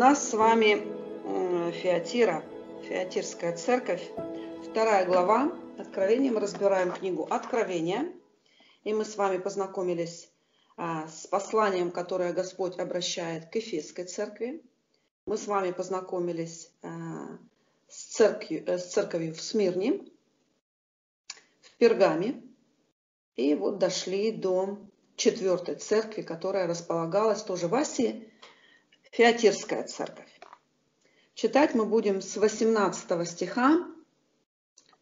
нас с вами Феатира, Феатирская церковь, вторая глава. Откровение мы разбираем книгу Откровения. И мы с вами познакомились а, с посланием, которое Господь обращает к Ефесской церкви. Мы с вами познакомились а, с церковью, э, с церковью в Смирне, в Пергаме. И вот дошли до четвертой церкви, которая располагалась тоже в Асии, Феатирская церковь. Читать мы будем с 18 стиха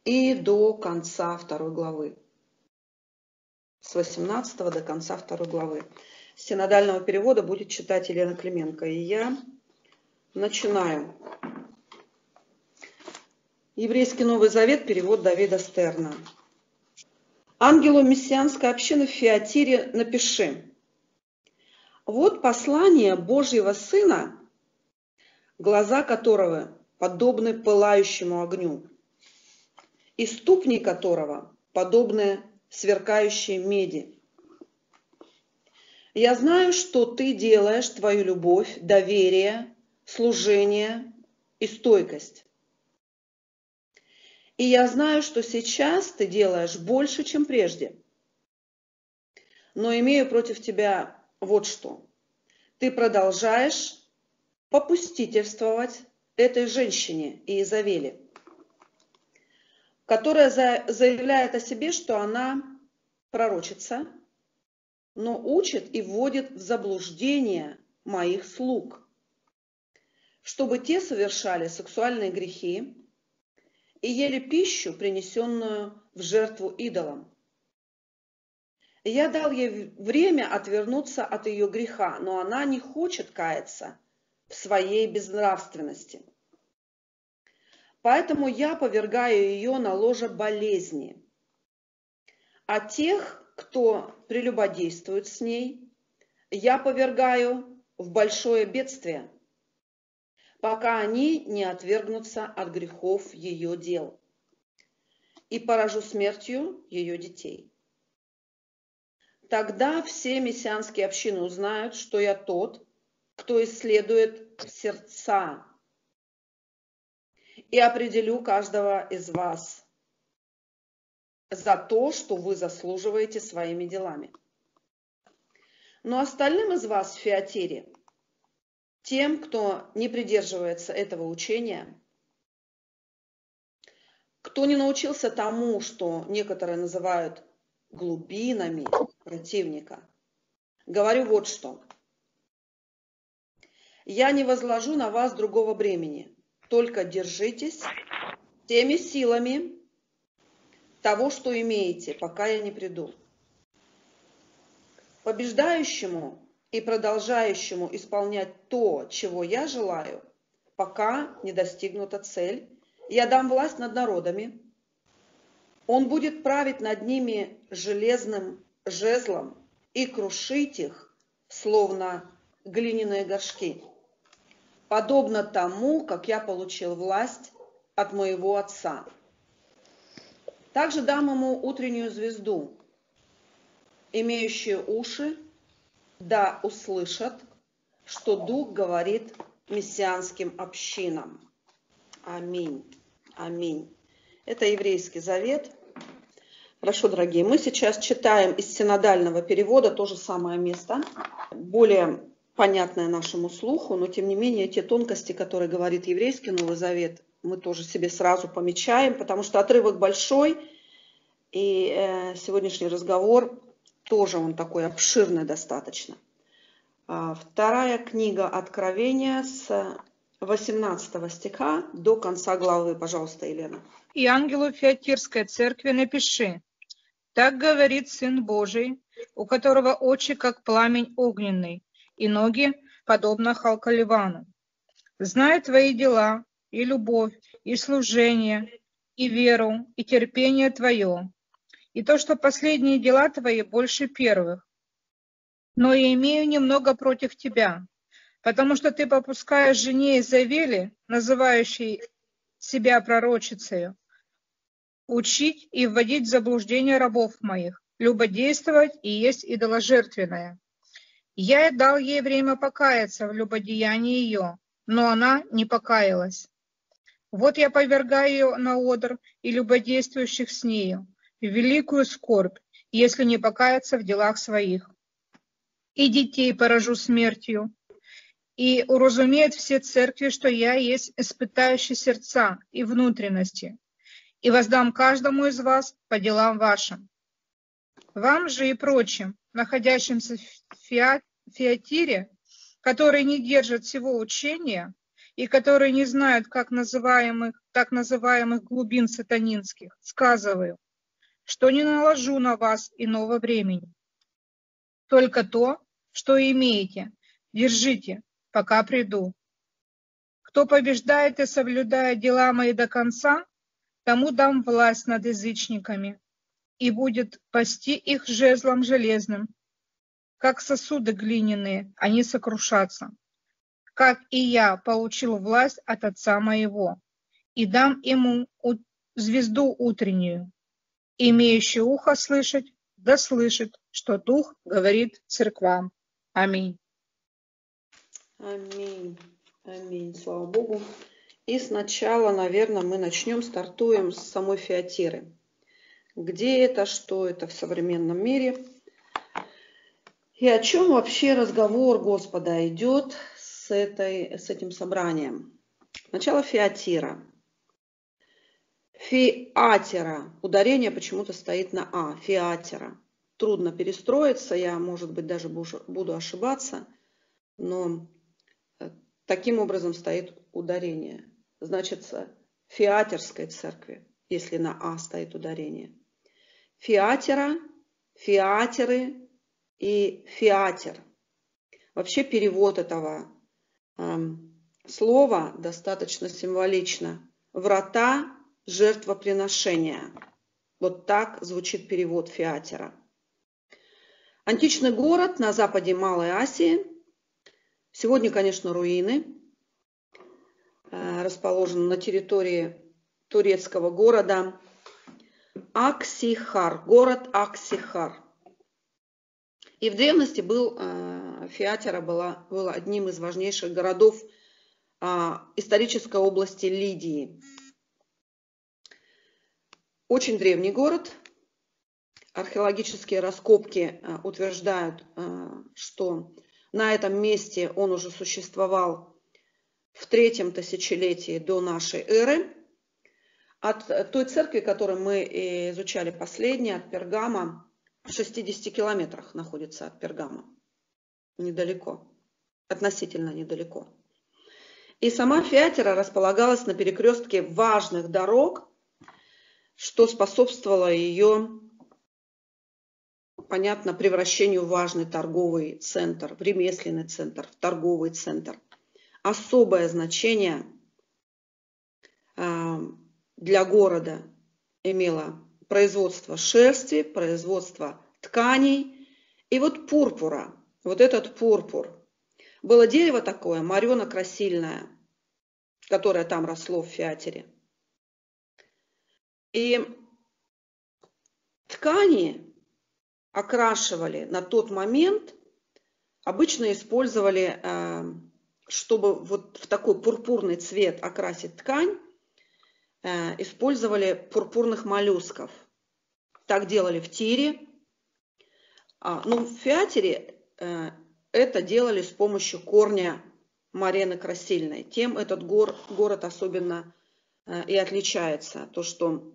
и до конца второй главы. С 18 до конца второй главы. Синодального перевода будет читать Елена Клименко. И я начинаю. Еврейский Новый Завет, перевод Давида Стерна. Ангелу мессианской общины в Феатире напиши. Вот послание Божьего Сына, глаза которого подобны пылающему огню, и ступни которого подобны сверкающей меди. Я знаю, что ты делаешь твою любовь, доверие, служение и стойкость. И я знаю, что сейчас ты делаешь больше, чем прежде. Но имею против тебя вот что. Ты продолжаешь попустительствовать этой женщине Иезавели, которая заявляет о себе, что она пророчица, но учит и вводит в заблуждение моих слуг, чтобы те совершали сексуальные грехи и ели пищу, принесенную в жертву идолам. Я дал ей время отвернуться от ее греха, но она не хочет каяться в своей безнравственности. Поэтому я повергаю ее на ложе болезни. А тех, кто прелюбодействует с ней, я повергаю в большое бедствие, пока они не отвергнутся от грехов ее дел, и поражу смертью ее детей. Тогда все мессианские общины узнают, что я тот, кто исследует сердца, и определю каждого из вас за то, что вы заслуживаете своими делами. Но остальным из вас в Феатире, тем, кто не придерживается этого учения, кто не научился тому, что некоторые называют глубинами противника. Говорю вот что. Я не возложу на вас другого бремени, только держитесь теми силами того, что имеете, пока я не приду. Побеждающему и продолжающему исполнять то, чего я желаю, пока не достигнута цель, я дам власть над народами, он будет править над ними железным жезлом и крушить их, словно глиняные горшки, подобно тому, как я получил власть от моего отца. Также дам ему утреннюю звезду, имеющие уши, да услышат, что Дух говорит мессианским общинам. Аминь. Аминь. Это еврейский завет – Хорошо, дорогие, мы сейчас читаем из синодального перевода то же самое место, более понятное нашему слуху, но тем не менее те тонкости, которые говорит еврейский Новый Завет, мы тоже себе сразу помечаем, потому что отрывок большой, и э, сегодняшний разговор тоже он такой обширный достаточно. А, вторая книга Откровения с 18 стиха до конца главы, пожалуйста, Елена. «И ангелу Феатирской церкви напиши, так говорит Сын Божий, у которого очи, как пламень огненный, и ноги, подобно халкаливану. Знай твои дела, и любовь, и служение, и веру, и терпение твое, и то, что последние дела твои больше первых. Но я имею немного против тебя, потому что ты попускаешь жене Изавели, называющей себя пророчицей, учить и вводить в заблуждение рабов моих, любодействовать и есть идоложертвенное. Я дал ей время покаяться в любодеянии ее, но она не покаялась. Вот я повергаю ее на одр и любодействующих с нею, в великую скорбь, если не покаяться в делах своих. И детей поражу смертью, и уразумеют все церкви, что я есть испытающий сердца и внутренности, и воздам каждому из вас по делам вашим. Вам же и прочим, находящимся в Фиатире, которые не держат всего учения и которые не знают как называемых, так называемых глубин сатанинских, сказываю, что не наложу на вас иного времени. Только то, что имеете, держите, пока приду. Кто побеждает и соблюдает дела мои до конца, тому дам власть над язычниками и будет пасти их жезлом железным, как сосуды глиняные, они сокрушатся. Как и я получил власть от Отца моего, и дам ему звезду утреннюю. Имеющий ухо слышать, да слышит, что Дух говорит церквам. Аминь. Аминь. Аминь. Слава Богу. И сначала, наверное, мы начнем, стартуем с самой Фиатиры. Где это, что это в современном мире – и о чем вообще разговор Господа идет с, этой, с этим собранием? Сначала фиатира. Фиатера. Ударение почему-то стоит на А. Фиатера. Трудно перестроиться, я, может быть, даже буду ошибаться, но э, таким образом стоит ударение. Значит, фиатерской церкви, если на А стоит ударение. Фиатера, фиатеры, и фиатер. Вообще перевод этого э, слова достаточно символично. Врата жертвоприношения. Вот так звучит перевод фиатера. Античный город на западе Малой Асии. Сегодня, конечно, руины. Э, расположен на территории турецкого города Аксихар. Город Аксихар. И в древности был, э, Фиатера была, была одним из важнейших городов а, исторической области Лидии. Очень древний город. Археологические раскопки э, утверждают, э, что на этом месте он уже существовал в третьем тысячелетии до нашей эры. От той церкви, которую мы изучали последней, от Пергама, в 60 километрах находится от Пергама. Недалеко. Относительно недалеко. И сама Фиатера располагалась на перекрестке важных дорог, что способствовало ее, понятно, превращению в важный торговый центр, в ремесленный центр, в торговый центр. Особое значение а, для города имело производство шерсти, производство тканей. И вот пурпура, вот этот пурпур. Было дерево такое, морено красильное, которое там росло в Фиатере. И ткани окрашивали на тот момент, обычно использовали, э, чтобы вот в такой пурпурный цвет окрасить ткань, Э, использовали пурпурных моллюсков. Так делали в тире. А, но в фиатере э, это делали с помощью корня марены красильной. Тем этот гор, город особенно э, и отличается. То, что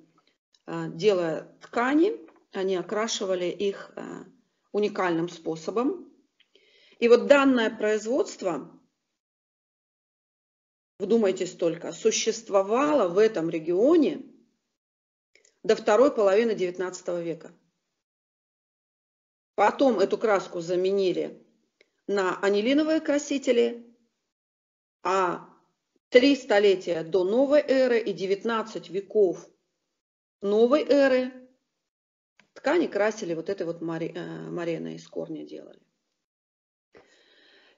делая ткани, они окрашивали их уникальным способом. И вот данное производство вдумайтесь только, существовала в этом регионе до второй половины XIX века. Потом эту краску заменили на анилиновые красители, а три столетия до новой эры и 19 веков новой эры ткани красили вот этой вот э, мареной из корня делали.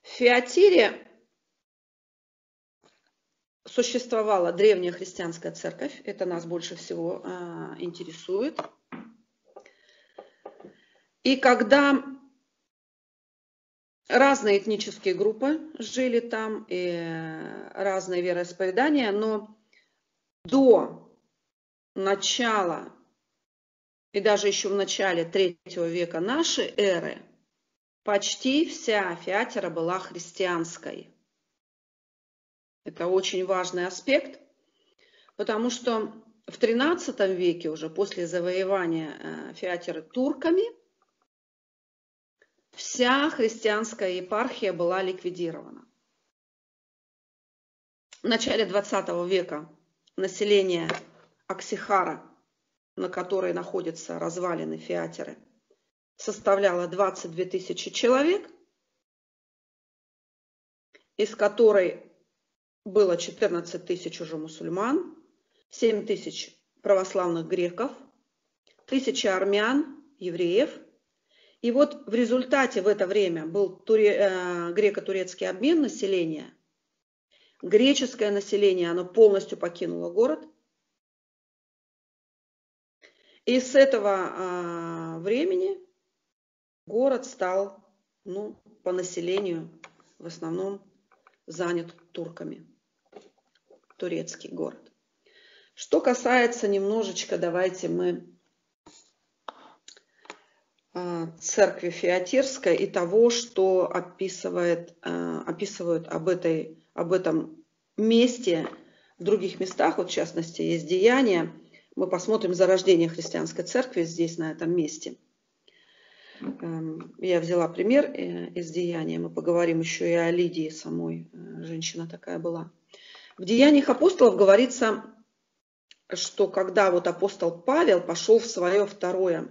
В Фиатире существовала древняя христианская церковь, это нас больше всего а, интересует. И когда разные этнические группы жили там, и разные вероисповедания, но до начала и даже еще в начале третьего века нашей эры почти вся Фиатера была христианской. Это очень важный аспект, потому что в XIII веке, уже после завоевания э, Фиатеры турками, вся христианская епархия была ликвидирована. В начале XX века население Аксихара, на которой находятся развалины Фиатеры, составляло 22 тысячи человек, из которой было 14 тысяч уже мусульман, 7 тысяч православных греков, тысяча армян, евреев. И вот в результате в это время был туре, э, греко-турецкий обмен населения. Греческое население, оно полностью покинуло город. И с этого э, времени город стал ну, по населению в основном занят турками. Турецкий город. Что касается немножечко, давайте мы а, церкви Феотирской и того, что описывает, а, описывают об, этой, об этом месте в других местах, вот в частности есть деяния. Мы посмотрим зарождение христианской церкви здесь, на этом месте. Эм, я взяла пример э, из деяния, мы поговорим еще и о Лидии самой, э, женщина такая была. В деяниях апостолов говорится что когда вот апостол Павел пошел в свое второе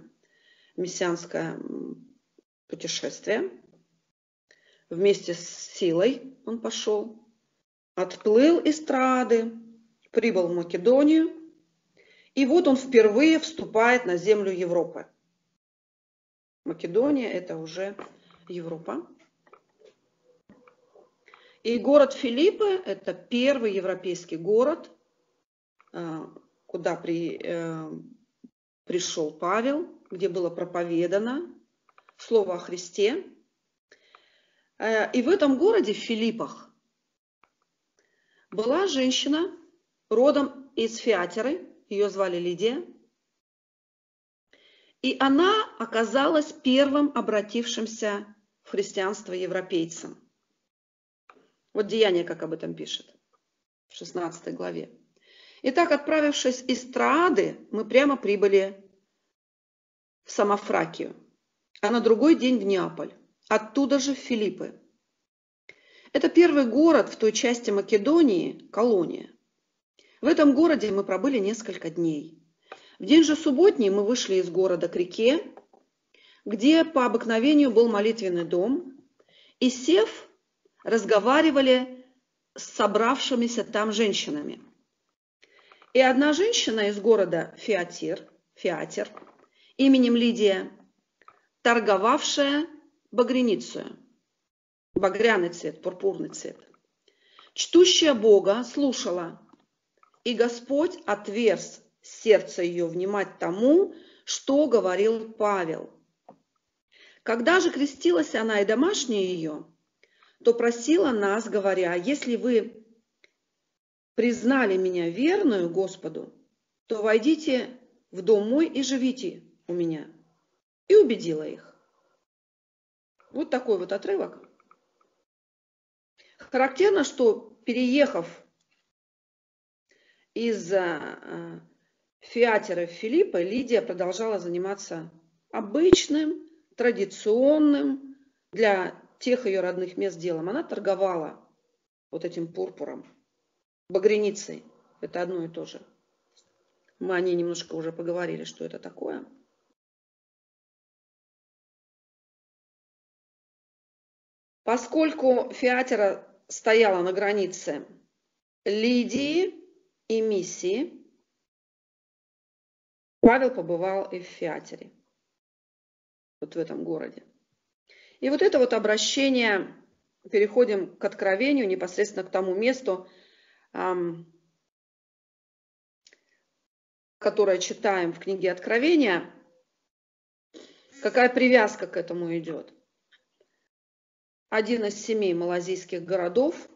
мессианское путешествие, вместе с силой он пошел, отплыл из Трады, прибыл в Македонию, и вот он впервые вступает на землю Европы. Македония – это уже Европа. И город Филиппы – это первый европейский город, а, куда при, э, пришел Павел, где было проповедано слово о Христе. Э, и в этом городе, в Филиппах, была женщина родом из Фиатеры, ее звали Лидия. И она оказалась первым обратившимся в христианство европейцем. Вот Деяние как об этом пишет в 16 главе. Итак, отправившись из Траады, мы прямо прибыли в Самофракию, а на другой день в Неаполь, оттуда же в Филиппы. Это первый город в той части Македонии, колония. В этом городе мы пробыли несколько дней. В день же субботний мы вышли из города к реке, где по обыкновению был молитвенный дом, и, сев, разговаривали с собравшимися там женщинами – и одна женщина из города Фиатир, Фиатер, именем Лидия, торговавшая багряницей, багряный цвет, пурпурный цвет, чтущая Бога, слушала, и Господь отверз сердце ее внимать тому, что говорил Павел. Когда же крестилась она и домашняя ее, то просила нас, говоря, если вы признали меня верную Господу, то войдите в дом мой и живите у меня. И убедила их. Вот такой вот отрывок. Характерно, что переехав из э, Фиатера Филиппа, Лидия продолжала заниматься обычным, традиционным для тех ее родных мест делом. Она торговала вот этим пурпуром багряницей. Это одно и то же. Мы о ней немножко уже поговорили, что это такое. Поскольку Фиатера стояла на границе Лидии и Миссии, Павел побывал и в Фиатере, вот в этом городе. И вот это вот обращение, переходим к откровению, непосредственно к тому месту, которое читаем в книге Откровения, какая привязка к этому идет. один из семи малазийских городов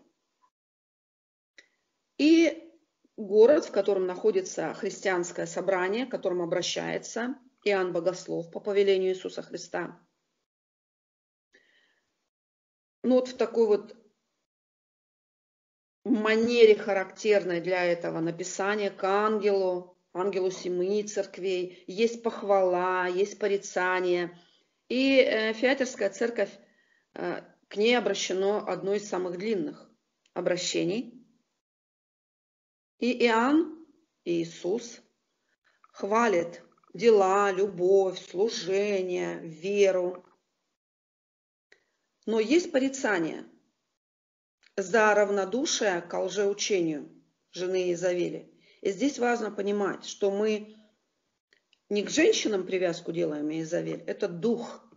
и город, в котором находится христианское собрание, к которому обращается Иоанн Богослов по повелению Иисуса Христа. Ну вот в такой вот манере характерной для этого написания к ангелу, ангелу семи церквей, есть похвала, есть порицание. И э, Фиатерская церковь, э, к ней обращено одно из самых длинных обращений – и Иоанн, и Иисус хвалит дела, любовь, служение, веру. Но есть порицание за равнодушие к лжеучению жены Изавели. И здесь важно понимать, что мы не к женщинам привязку делаем, Изавель, это дух.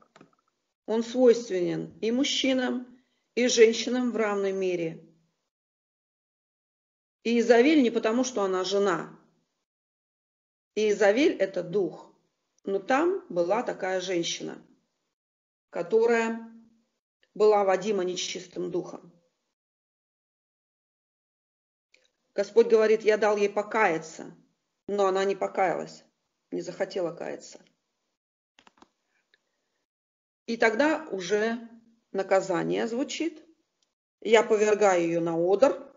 Он свойственен и мужчинам, и женщинам в равной мере. И Изавель не потому, что она жена. И Изавель – это дух. Но там была такая женщина, которая была водима нечистым духом. Господь говорит, я дал ей покаяться, но она не покаялась, не захотела каяться. И тогда уже наказание звучит. Я повергаю ее на одор,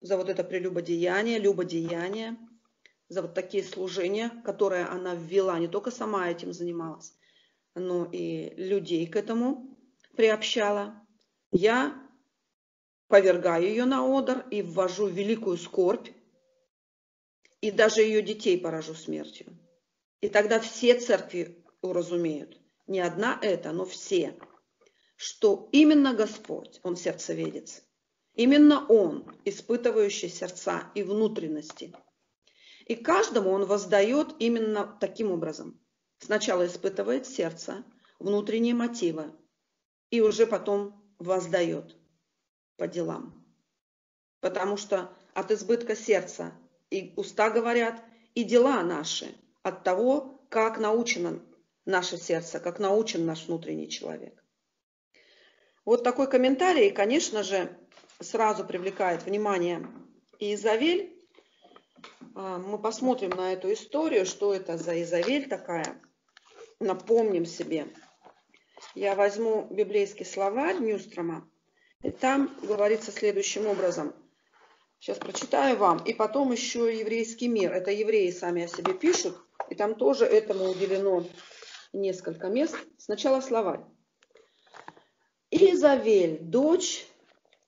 за вот это прелюбодеяние, любодеяние, за вот такие служения, которые она ввела, не только сама этим занималась, но и людей к этому приобщала. Я повергаю ее на одор и ввожу великую скорбь, и даже ее детей поражу смертью. И тогда все церкви уразумеют, не одна это, но все, что именно Господь, Он сердцеведец, Именно Он, испытывающий сердца и внутренности. И каждому Он воздает именно таким образом. Сначала испытывает сердце, внутренние мотивы, и уже потом воздает по делам. Потому что от избытка сердца и уста говорят, и дела наши от того, как научено наше сердце, как научен наш внутренний человек. Вот такой комментарий, конечно же, сразу привлекает внимание Изавель. А, мы посмотрим на эту историю, что это за Изавель такая. Напомним себе. Я возьму библейский словарь Ньюстрома, и там говорится следующим образом. Сейчас прочитаю вам. И потом еще еврейский мир. Это евреи сами о себе пишут, и там тоже этому уделено несколько мест. Сначала словарь. Изавель, дочь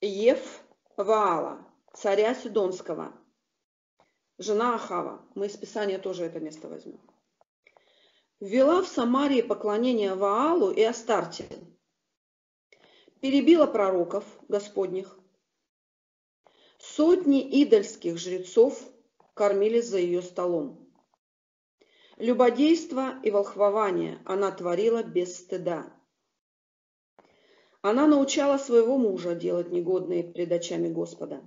Ев Ваала, царя Сидонского, жена Ахава. Мы из Писания тоже это место возьмем. Ввела в Самарии поклонение Ваалу и Астарте. Перебила пророков Господних. Сотни идольских жрецов кормили за ее столом. Любодейство и волхвование она творила без стыда. Она научала своего мужа делать негодные пред очами Господа.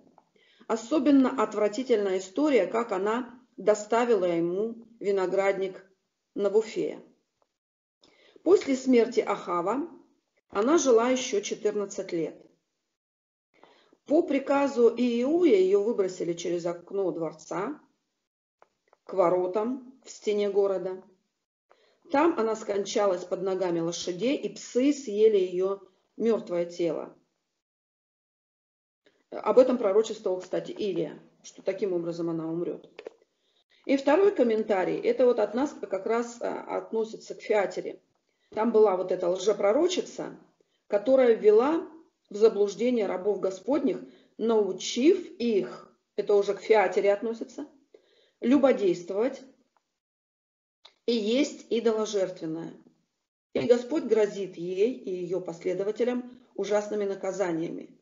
Особенно отвратительная история, как она доставила ему виноградник Навуфея. После смерти Ахава она жила еще 14 лет. По приказу Иуя ее выбросили через окно дворца к воротам в стене города. Там она скончалась под ногами лошадей, и псы съели ее мертвое тело. Об этом пророчествовал, кстати, Илия, что таким образом она умрет. И второй комментарий, это вот от нас как раз а, относится к Фиатере. Там была вот эта лжепророчица, которая ввела в заблуждение рабов Господних, научив их, это уже к Фиатере относится, любодействовать и есть идоложертвенное. И Господь грозит ей и ее последователям ужасными наказаниями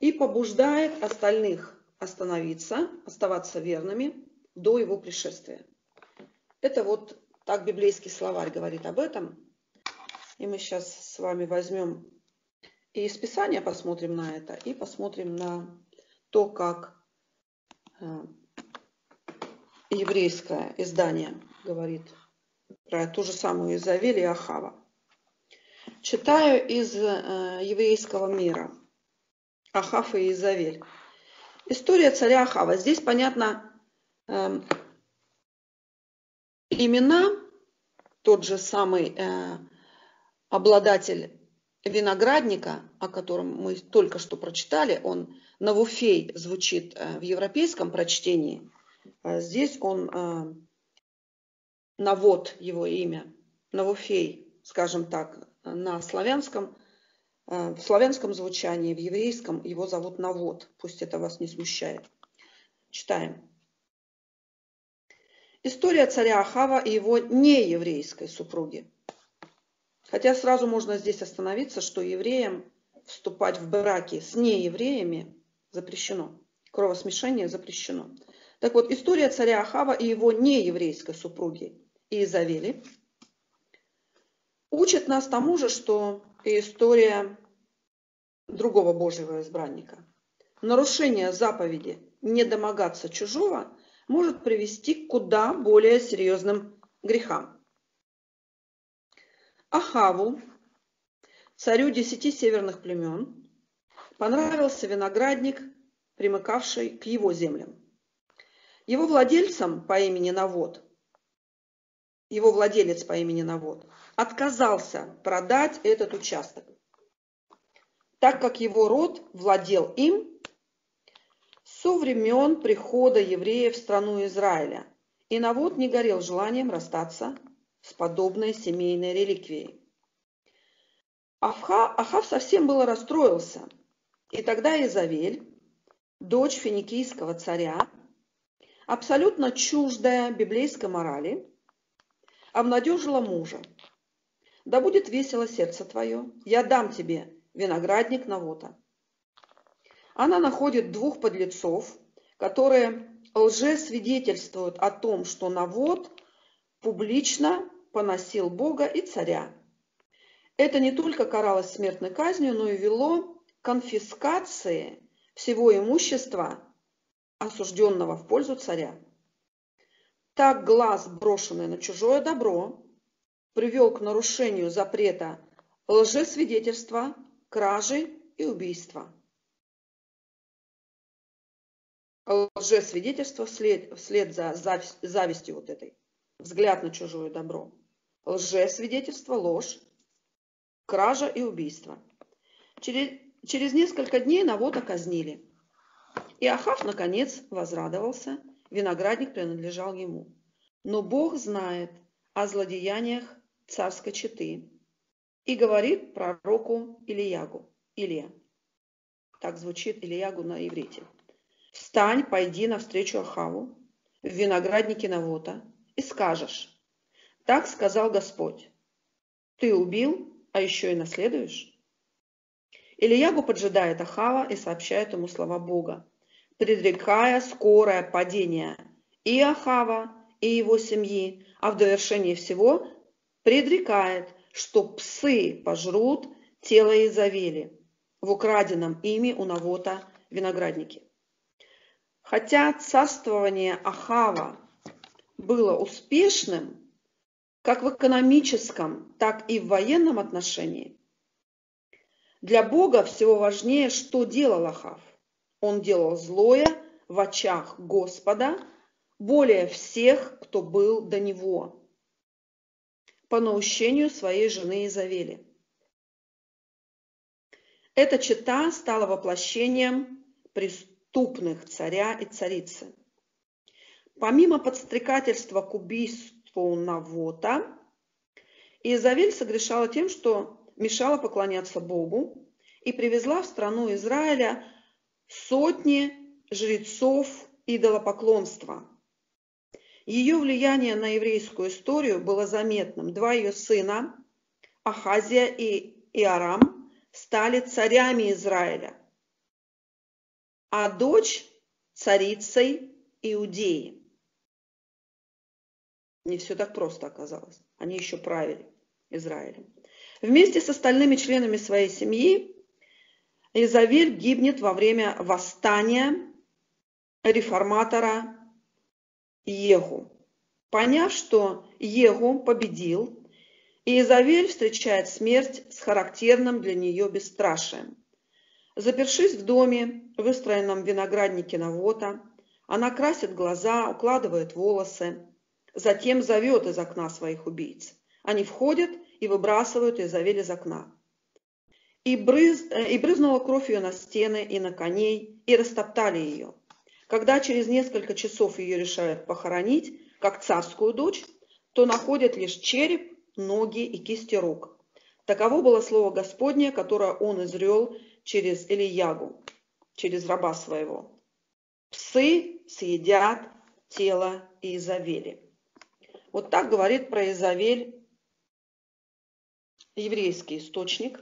и побуждает остальных остановиться, оставаться верными до его пришествия. Это вот так библейский словарь говорит об этом. И мы сейчас с вами возьмем и из Писания посмотрим на это, и посмотрим на то, как э, еврейское издание говорит про ту же самую Изавель и Ахава. Читаю из э, еврейского мира. Ахав и Изавель. История царя Ахава. Здесь понятно э, имена, тот же самый э, обладатель виноградника, о котором мы только что прочитали, он Навуфей звучит э, в европейском прочтении. А здесь он э, Навод его имя, Навуфей, скажем так, на славянском, в славянском звучании, в еврейском его зовут Навод. Пусть это вас не смущает. Читаем. История царя Ахава и его нееврейской супруги. Хотя сразу можно здесь остановиться, что евреям вступать в браки с неевреями запрещено. Кровосмешение запрещено. Так вот, история царя Ахава и его нееврейской супруги Иезавели учит нас тому же, что и история другого Божьего избранника. Нарушение заповеди не домогаться чужого может привести к куда более серьезным грехам. Ахаву, царю десяти северных племен, понравился виноградник, примыкавший к его землям. Его владельцам по имени Навод, его владелец по имени Навод, отказался продать этот участок, так как его род владел им со времен прихода евреев в страну Израиля, и Навод не горел желанием расстаться с подобной семейной реликвией. Ахав совсем было расстроился, и тогда Изавель, дочь финикийского царя, абсолютно чуждая библейской морали, обнадежила мужа. «Да будет весело сердце твое, я дам тебе виноградник Навота». Она находит двух подлецов, которые лжесвидетельствуют о том, что Навод публично поносил Бога и царя. Это не только каралось смертной казнью, но и вело к конфискации всего имущества, осужденного в пользу царя. Так глаз, брошенный на чужое добро, привел к нарушению запрета лжесвидетельства, кражи и убийства. Лжесвидетельство вслед, вслед за завистью вот этой взгляд на чужое добро. Лжесвидетельство, ложь, кража и убийство. Через, через несколько дней Навота казнили. И Ахав, наконец, возрадовался, виноградник принадлежал ему. Но Бог знает о злодеяниях царской четы и говорит пророку Илиягу, Илия. Так звучит Илиягу на иврите. «Встань, пойди навстречу Ахаву в винограднике Навота и скажешь, так сказал Господь, ты убил, а еще и наследуешь? Ильягу поджидает Ахава и сообщает ему слова Бога, предрекая скорое падение и Ахава, и его семьи, а в довершении всего предрекает, что псы пожрут тело Изавели в украденном ими у Навота винограднике. Хотя царствование Ахава было успешным как в экономическом, так и в военном отношении. Для Бога всего важнее, что делал Ахав. Он делал злое в очах Господа более всех, кто был до него, по наущению своей жены Изавели. Эта чита стала воплощением преступных царя и царицы. Помимо подстрекательства к убийству Навота, Иезавель согрешала тем, что мешала поклоняться Богу и привезла в страну Израиля сотни жрецов идолопоклонства. Ее влияние на еврейскую историю было заметным. Два ее сына, Ахазия и Иарам, стали царями Израиля, а дочь – царицей Иудеи. Не все так просто оказалось. Они еще правили Израилем. Вместе с остальными членами своей семьи Изавель гибнет во время восстания реформатора Егу. Поняв, что Егу победил Изавель встречает смерть с характерным для нее бесстрашием. Запершись в доме, выстроенном винограднике Навота, она красит глаза, укладывает волосы, затем зовет из окна своих убийц. Они входят и выбрасывают Изавель из окна. И, брыз, э, и брызнула кровь ее на стены и на коней, и растоптали ее. Когда через несколько часов ее решают похоронить, как царскую дочь, то находят лишь череп, ноги и кисти рук. Таково было слово Господне, которое он изрел через Ильягу, через раба своего. Псы съедят тело Изавели. Вот так говорит про Изавель еврейский источник.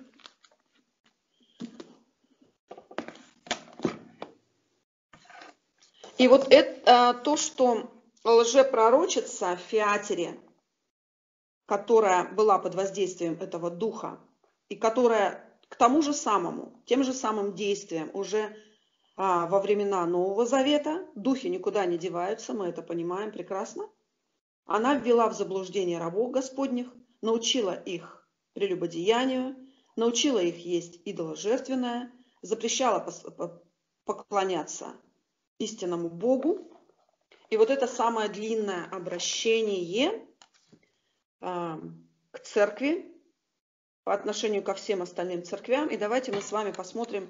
И вот это то, что лжепророчица в Фиатере, которая была под воздействием этого духа, и которая к тому же самому, тем же самым действиям уже а, во времена Нового Завета, духи никуда не деваются, мы это понимаем прекрасно, она ввела в заблуждение рабов Господних, научила их прелюбодеянию, научила их есть идоложертвенное, запрещала поклоняться истинному Богу. И вот это самое длинное обращение э, к церкви по отношению ко всем остальным церквям. И давайте мы с вами посмотрим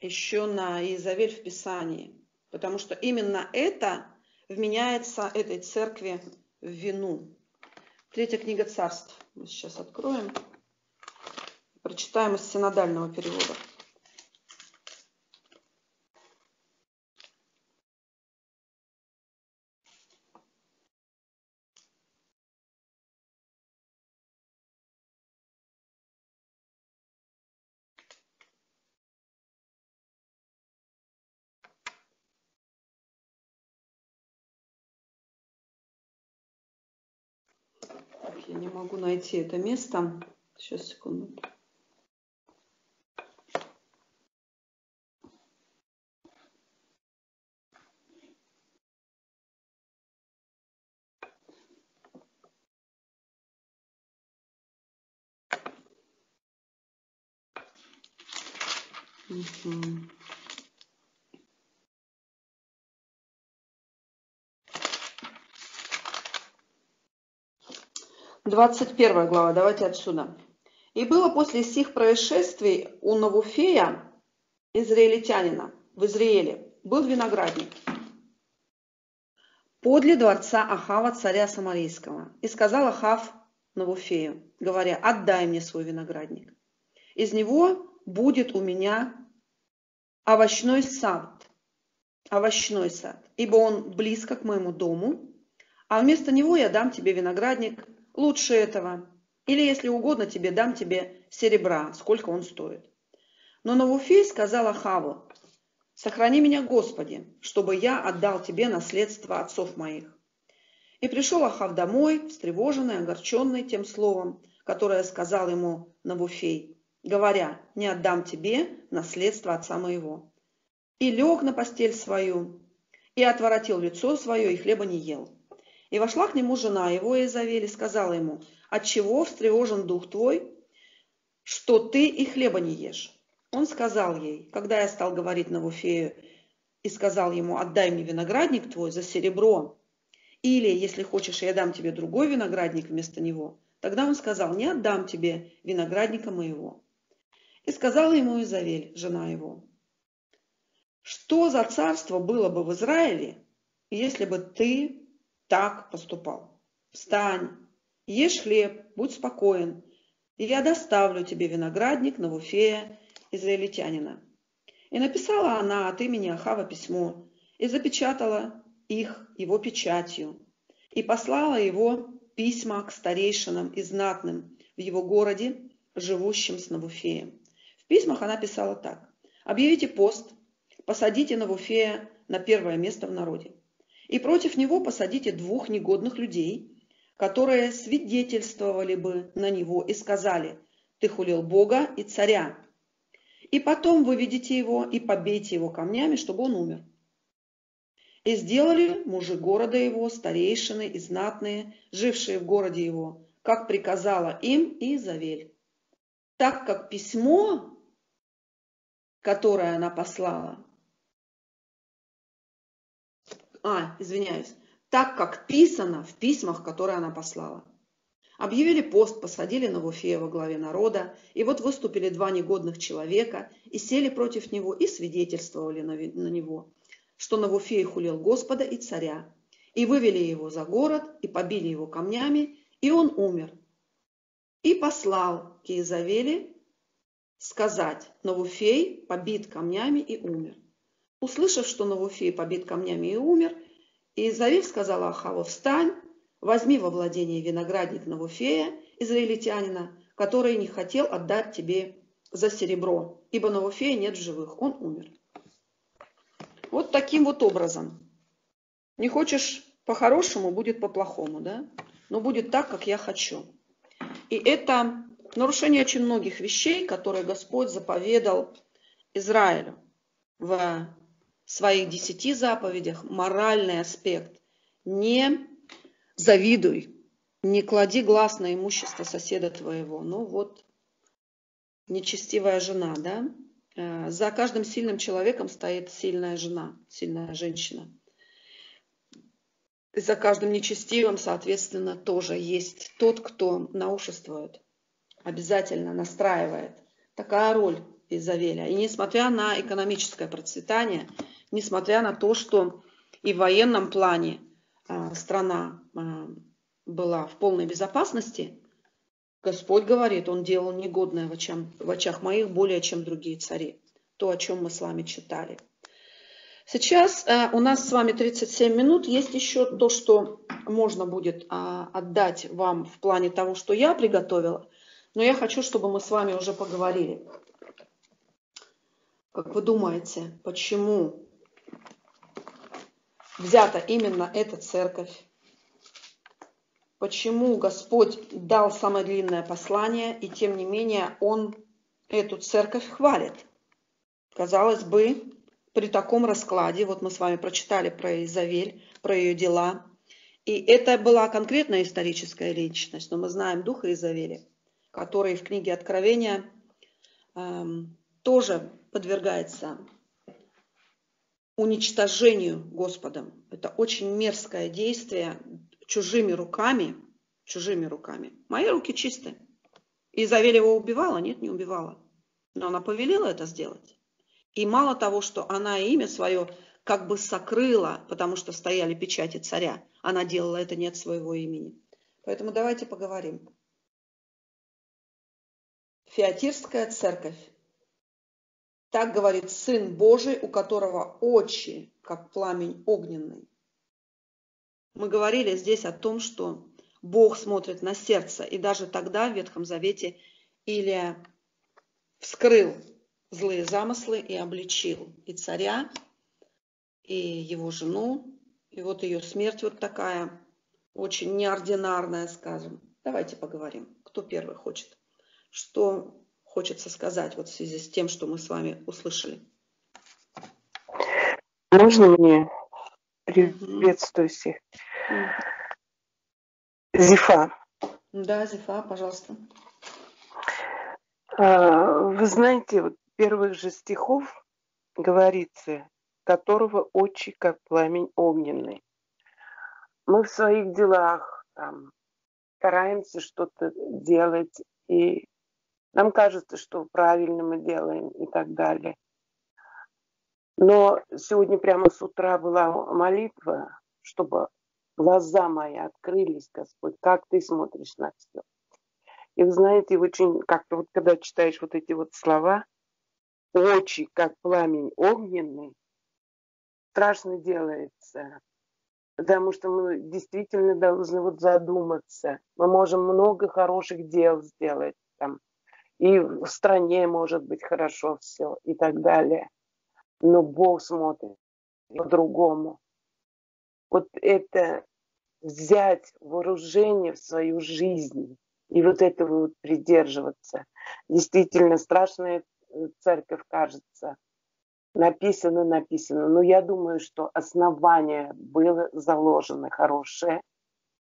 еще на Иезавель в Писании, потому что именно это вменяется этой церкви в вину. Третья книга царств. Мы сейчас откроем. Прочитаем из синодального перевода. Я не могу найти это место. Сейчас, секунду. Угу. 21 глава, давайте отсюда. «И было после сих происшествий у Навуфея, израильтянина, в Израиле, был виноградник, подле дворца Ахава, царя Самарийского. И сказал Ахав Навуфею, говоря, отдай мне свой виноградник. Из него будет у меня овощной сад, овощной сад, ибо он близко к моему дому, а вместо него я дам тебе виноградник лучше этого. Или, если угодно тебе, дам тебе серебра, сколько он стоит. Но Навуфей сказал Ахаву, сохрани меня, Господи, чтобы я отдал тебе наследство отцов моих. И пришел Ахав домой, встревоженный, огорченный тем словом, которое сказал ему Навуфей, говоря, не отдам тебе наследство отца моего. И лег на постель свою, и отворотил лицо свое, и хлеба не ел. И вошла к нему жена его Изавель и сказала ему, отчего встревожен дух твой, что ты и хлеба не ешь? Он сказал ей, когда я стал говорить Навуфею и сказал ему, отдай мне виноградник твой за серебро, или, если хочешь, я дам тебе другой виноградник вместо него, тогда он сказал, не отдам тебе виноградника моего. И сказала ему Изавель, жена его, что за царство было бы в Израиле, если бы ты так поступал. Встань, ешь хлеб, будь спокоен, и я доставлю тебе виноградник Навуфея, израильтянина. И написала она от имени Ахава письмо, и запечатала их его печатью, и послала его письма к старейшинам и знатным в его городе, живущим с Навуфеем. В письмах она писала так. «Объявите пост, посадите Навуфея на первое место в народе и против него посадите двух негодных людей, которые свидетельствовали бы на него и сказали, ты хулил Бога и царя. И потом выведите его и побейте его камнями, чтобы он умер. И сделали мужи города его, старейшины и знатные, жившие в городе его, как приказала им Изавель. Так как письмо, которое она послала, а, извиняюсь, так как писано в письмах, которые она послала. Объявили пост, посадили Навуфея во главе народа, и вот выступили два негодных человека и сели против него и свидетельствовали на, на него, что Навуфей хулил Господа и царя, и вывели его за город, и побили его камнями, и он умер. И послал к сказать, Навуфей побит камнями и умер. Услышав, что Навуфей побит камнями и умер, Иезавель сказала Ахаву, встань, возьми во владение виноградник Навуфея, израильтянина, который не хотел отдать тебе за серебро, ибо Навуфея нет в живых, он умер. Вот таким вот образом. Не хочешь по-хорошему, будет по-плохому, да? Но будет так, как я хочу. И это нарушение очень многих вещей, которые Господь заповедал Израилю в своих десяти заповедях, моральный аспект. Не завидуй, не клади глаз на имущество соседа твоего. Ну вот, нечестивая жена, да? Э, за каждым сильным человеком стоит сильная жена, сильная женщина. За каждым нечестивым, соответственно, тоже есть тот, кто наушествует, обязательно настраивает. Такая роль Изавеля. И несмотря на экономическое процветание, несмотря на то, что и в военном плане а, страна а, была в полной безопасности, Господь говорит, Он делал негодное в, очах, в очах моих более, чем другие цари. То, о чем мы с вами читали. Сейчас э, у нас с вами 37 минут. Есть еще то, что можно будет а, отдать вам в плане того, что я приготовила. Но я хочу, чтобы мы с вами уже поговорили. Как вы думаете, почему взята именно эта церковь? Почему Господь дал самое длинное послание, и тем не менее Он эту церковь хвалит? Казалось бы, при таком раскладе, вот мы с вами прочитали про Изавель, про ее дела, и это была конкретная историческая личность, но мы знаем духа Изавели, который в книге Откровения эм, тоже подвергается уничтожению Господом. Это очень мерзкое действие чужими руками, чужими руками. Мои руки чистые. Изавель его убивала? Нет, не убивала. Но она повелела это сделать. И мало того, что она имя свое как бы сокрыла, потому что стояли печати царя, она делала это не от своего имени. Поэтому давайте поговорим. Феатирская церковь. Так говорит Сын Божий, у которого очи, как пламень огненный. Мы говорили здесь о том, что Бог смотрит на сердце. И даже тогда в Ветхом Завете Илия вскрыл злые замыслы и обличил и царя, и его жену. И вот ее смерть вот такая, очень неординарная, скажем. Давайте поговорим, кто первый хочет. Что хочется сказать вот в связи с тем, что мы с вами услышали? Можно мне? Приветствую всех. Зифа. Да, Зифа, пожалуйста. А, вы знаете, вот первых же стихов говорится, которого очи как пламень огненный. Мы в своих делах там, стараемся что-то делать, и нам кажется, что правильно мы делаем и так далее. Но сегодня прямо с утра была молитва, чтобы глаза мои открылись, Господь, как ты смотришь на все. И вы знаете, очень как-то вот когда читаешь вот эти вот слова, очи, как пламень огненный, страшно делается, потому что мы действительно должны вот задуматься. Мы можем много хороших дел сделать там, и в стране может быть хорошо все и так далее. Но Бог смотрит по-другому. Вот это взять вооружение в свою жизнь и вот этого вот придерживаться. Действительно, страшная э, церковь кажется. Написано, написано. Но я думаю, что основание было заложено хорошее,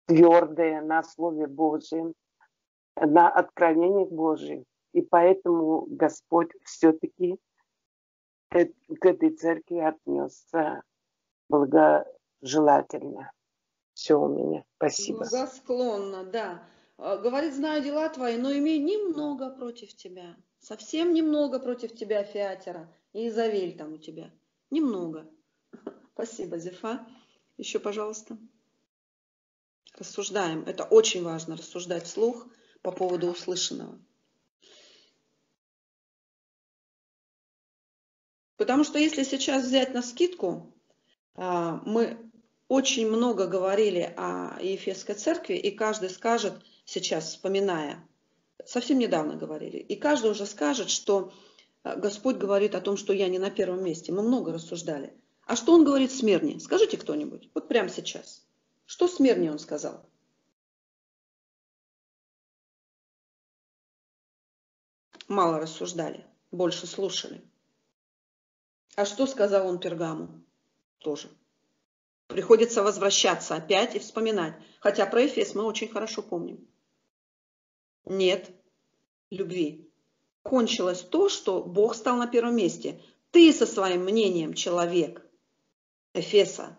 твердое на Слове Божьем. на откровениях Божьих. И поэтому Господь все-таки к этой церкви отнесся благожелательно. Все у меня. Спасибо. Благосклонно, да. А, говорит, знаю дела твои, но имею немного против тебя. Совсем немного против тебя, Фиатера. И Изавель там у тебя. Немного. Спасибо, Зефа. Еще, пожалуйста. Рассуждаем. Это очень важно, рассуждать вслух по поводу услышанного. Потому что если сейчас взять на скидку, а, мы очень много говорили о Ефесской церкви, и каждый скажет сейчас, вспоминая, совсем недавно говорили, и каждый уже скажет, что а, Господь говорит о том, что я не на первом месте. Мы много рассуждали. А что он говорит Смирне? Скажите кто-нибудь, вот прямо сейчас. Что Смирне он сказал? Мало рассуждали, больше слушали. А что сказал он Пергаму? Тоже. Приходится возвращаться опять и вспоминать. Хотя про Эфес мы очень хорошо помним. Нет любви. Кончилось то, что Бог стал на первом месте. Ты со своим мнением человек. Эфеса.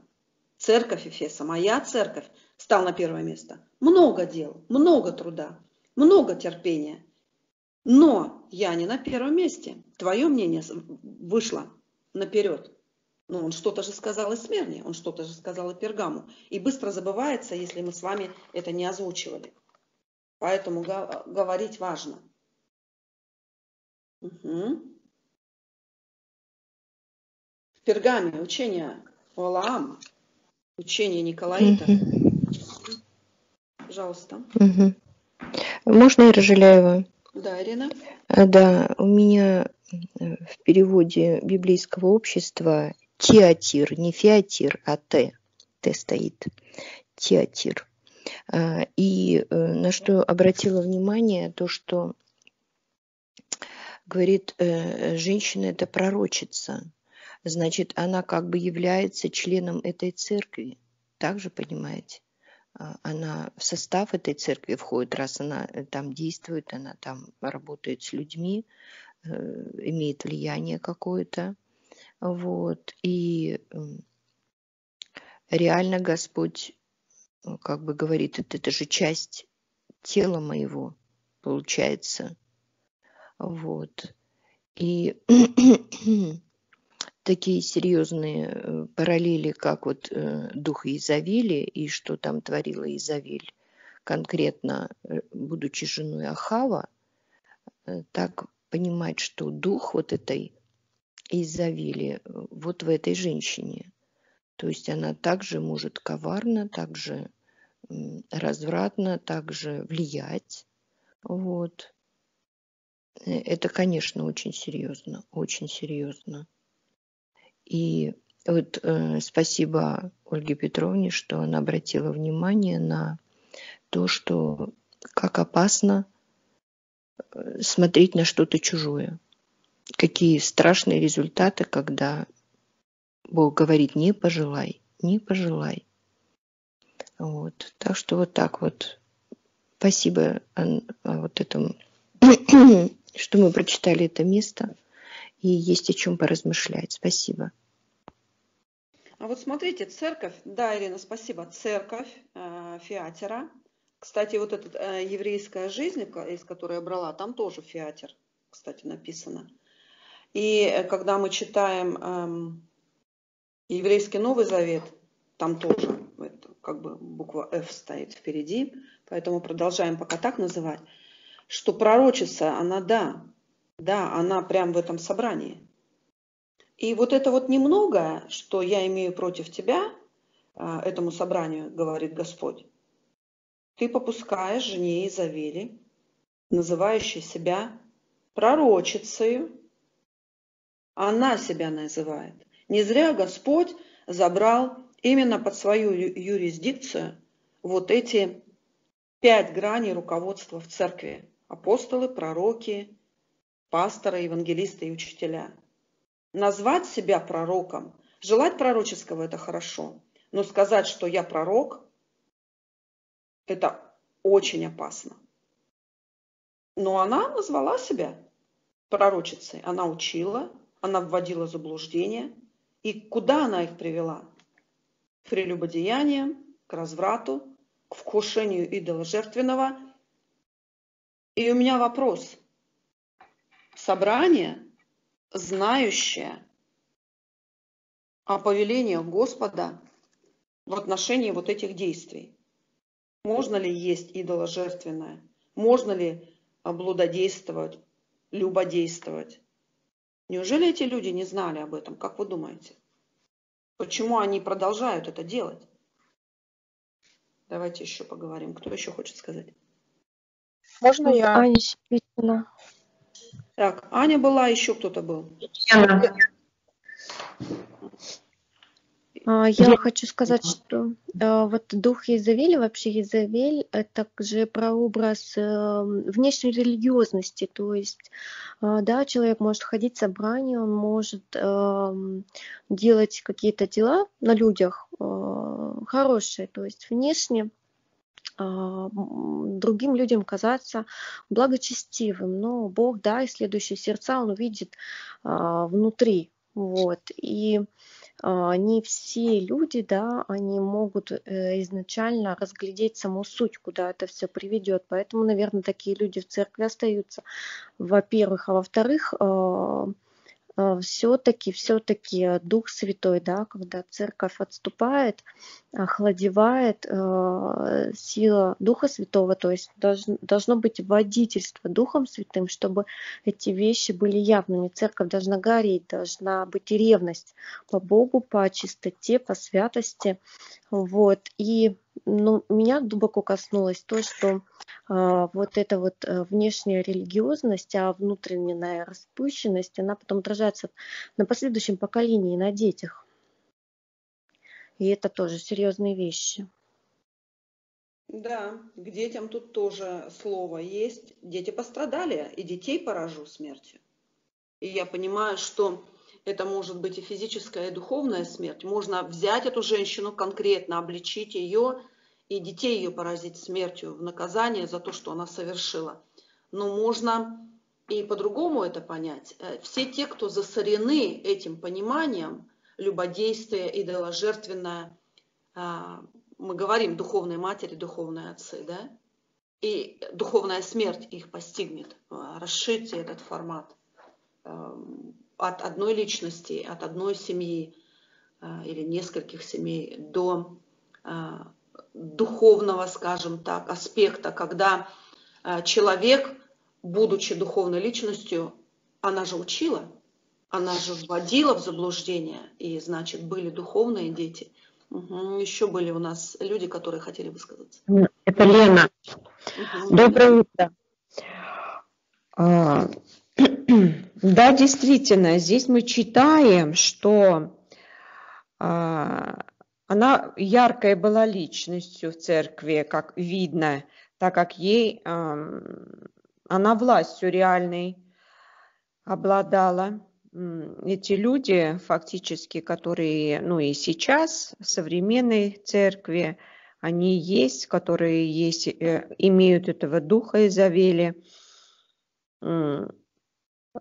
Церковь Эфеса, моя церковь, стал на первое место. Много дел, много труда, много терпения. Но я не на первом месте. Твое мнение вышло наперед. Но он что-то же сказал и Смерне, он что-то же сказал и Пергаму. И быстро забывается, если мы с вами это не озвучивали. Поэтому говорить важно. Угу. В Пергаме учение Валаам, учение Николаита. Угу. Пожалуйста. Угу. Можно я Рожеляева? Да, Ирина. А, да, у меня в переводе библейского общества Театир, не Фиатир, а Т. Т стоит. Театир. А, и э, на что обратила внимание, то, что говорит, э, женщина это пророчица. Значит, она как бы является членом этой церкви. Так же понимаете? А, она в состав этой церкви входит, раз она э, там действует, она там работает с людьми, имеет влияние какое-то. Вот. И реально Господь э, как бы говорит, это, это же часть тела моего, получается. Вот. И такие серьезные э, параллели, как вот э, дух Изавели и что там творила Изавель, конкретно э, будучи женой Ахава, так понимать, что дух вот этой Изавели вот в этой женщине. То есть она также может коварно, также развратно, также влиять. Вот. Это, конечно, очень серьезно, очень серьезно. И вот э, спасибо Ольге Петровне, что она обратила внимание на то, что как опасно э, смотреть на что-то чужое. Какие страшные результаты, когда Бог говорит, не пожелай, не пожелай. Вот. Так что вот так вот. Спасибо вот этом, что мы прочитали это место и есть о чем поразмышлять. Спасибо. А вот смотрите, церковь, да, Ирина, спасибо, церковь э, Фиатера. Кстати, вот эта э, еврейская жизнь, из которой я брала, там тоже Фиатер, кстати, написано. И э, когда мы читаем э, еврейский Новый Завет, там тоже это, как бы буква F стоит впереди, поэтому продолжаем пока так называть, что пророчица, она да, да, она прям в этом собрании. И вот это вот немногое, что я имею против тебя, а, этому собранию, говорит Господь, ты попускаешь жене Изавели, называющей себя пророчицей. Она себя называет. Не зря Господь забрал именно под свою юрисдикцию вот эти пять граней руководства в церкви. Апостолы, пророки, пасторы, евангелисты и учителя – Назвать себя пророком, желать пророческого – это хорошо, но сказать, что я пророк, это очень опасно. Но она назвала себя пророчицей. Она учила, она вводила заблуждение. И куда она их привела? К прелюбодеяниям, к разврату, к вкушению идола жертвенного. И у меня вопрос. Собрание, знающее о повелениях Господа в отношении вот этих действий. Можно ли есть идоложертвенное? Можно ли блудодействовать, любодействовать? Неужели эти люди не знали об этом? Как вы думаете? Почему они продолжают это делать? Давайте еще поговорим. Кто еще хочет сказать? Можно я? Аня Щепетина. Так, Аня была, еще кто-то был. Яна. А, Я хочу сказать, что э, вот дух Изавели, вообще Изавель, это же прообраз э, внешней религиозности, то есть, э, да, человек может ходить в собрание, он может эм, делать какие-то дела на людях э, хорошие, то есть внешне м, другим людям казаться благочестивым, но Бог, да, исследующий сердца, Он увидит а, внутри, вот, и не все люди, да, они могут э, изначально разглядеть саму суть, куда это все приведет. Поэтому, наверное, такие люди в церкви остаются, во-первых. А во-вторых, а, все-таки, все-таки Дух Святой, да, когда церковь отступает, охладевает, э, сила Духа Святого, то есть должно быть водительство Духом Святым, чтобы эти вещи были явными. Церковь должна гореть, должна быть ревность по Богу, по чистоте, по святости. Вот. И ну, меня глубоко коснулось то, что а, вот эта вот а, внешняя религиозность, а внутренняя распущенность, она потом отражается на последующем поколении, на детях. И это тоже серьезные вещи. Да, к детям тут тоже слово есть. Дети пострадали, и детей поражу смертью. И я понимаю, что это может быть и физическая, и духовная смерть. Можно взять эту женщину конкретно, обличить ее и детей ее поразить смертью в наказание за то, что она совершила. Но можно и по-другому это понять. Э, все те, кто засорены этим пониманием, любодействие, идоложертвенное, а, мы говорим духовные матери, духовные отцы, да, и духовная смерть их постигнет. Э, расширьте этот формат эм, от одной личности, от одной семьи э, или нескольких семей до духовного, скажем так, аспекта, когда э, человек, будучи духовной личностью, она же учила, она же вводила в заблуждение, и, значит, были духовные дети. Угу. Еще были у нас люди, которые хотели высказаться. Это Лена. Угу. Доброе утро. А, да, действительно, здесь мы читаем, что а, она яркая была личностью в церкви, как видно, так как ей она властью реальной обладала. Эти люди, фактически, которые, ну и сейчас в современной церкви, они есть, которые есть, э, имеют этого духа Изавели.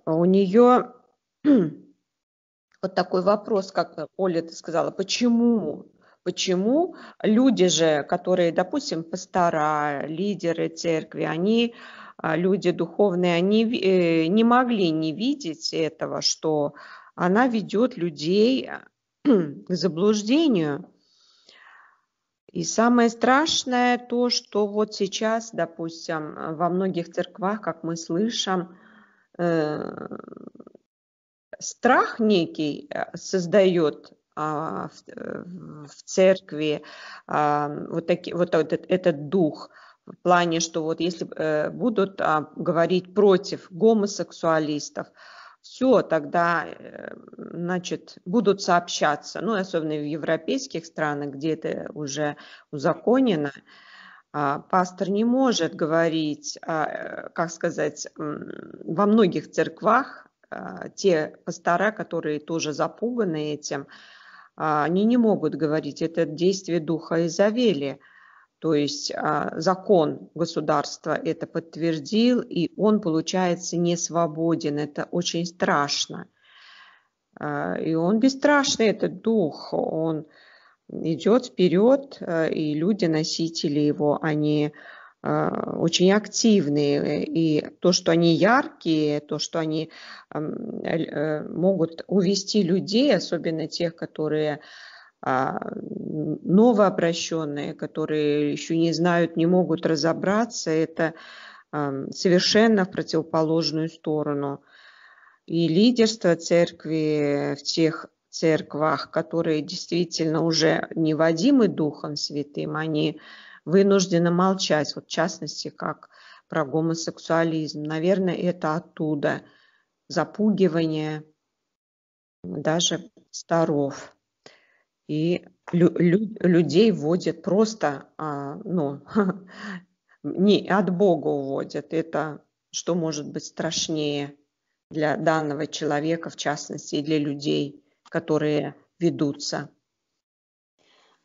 У нее вот такой вопрос, как Оля ты сказала, почему Почему люди же, которые, допустим, пастора, лидеры церкви, они, а, люди духовные, они э, не могли не видеть этого, что она ведет людей к заблуждению. И самое страшное то, что вот сейчас, допустим, во многих церквах, как мы слышим, страх некий э, создает а, э, в церкви, а, вот, таки, вот этот, этот дух. В плане, что вот если э, будут а, говорить против гомосексуалистов, все, тогда, э, значит, будут сообщаться, ну, особенно в европейских странах, где это уже узаконено, пастор не может говорить, как сказать, во многих церквах те пастора, которые тоже запуганы этим, а, они не могут говорить, это действие духа Изавели. То есть а, закон государства это подтвердил, и он, получается, не свободен. Это очень страшно. А, и он бесстрашный, этот дух, он идет вперед, э, и люди, носители его, они а, очень активные. И то, что они яркие, то, что они э, могут увести людей, особенно тех, которые а, новообращенные, которые еще не знают, не могут разобраться, это совершенно в противоположную сторону. И лидерство церкви в тех церквах, которые действительно уже не водимы Духом Святым, они вынуждены молчать, вот в частности, как про гомосексуализм. Наверное, это оттуда запугивание даже старов и лю- лю- людей вводят просто, а, ну, не от Бога уводят. Это что может быть страшнее для данного человека, в частности, и для людей, которые ведутся.